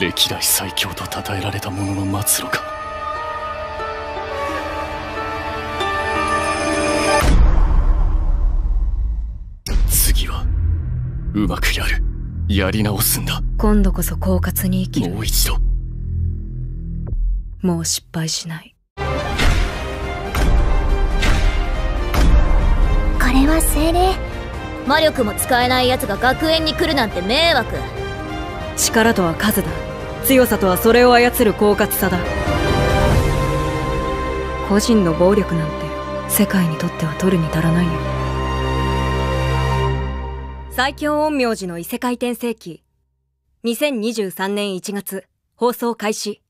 歴代最強と称えられた者の末路か。次はうまくやる。やり直すんだ。今度こそ狡猾に生きる。もう一度。もう失敗しない。これは精霊。魔力も使えない奴が学園に来るなんて迷惑力とは数だ。強さとはそれを操る狡猾さだ。個人の暴力なんて世界にとっては取るに足らないよ。最強陰陽師の異世界転生期2023年1月放送開始。